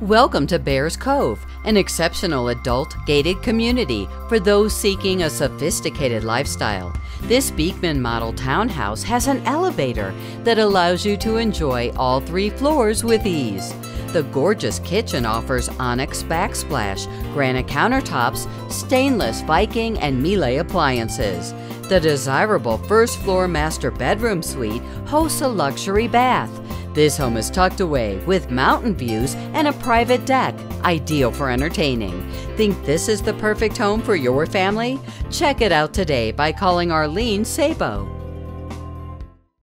Welcome to Bears Cove, an exceptional adult gated community for those seeking a sophisticated lifestyle. This Beekman model townhouse has an elevator that allows you to enjoy all three floors with ease. The gorgeous kitchen offers onyx backsplash, granite countertops, stainless Viking and Miele appliances. The desirable first floor master bedroom suite hosts a luxury bath. This home is tucked away with mountain views and a private deck, ideal for entertaining. Think this is the perfect home for your family? Check it out today by calling Arlene Sabo.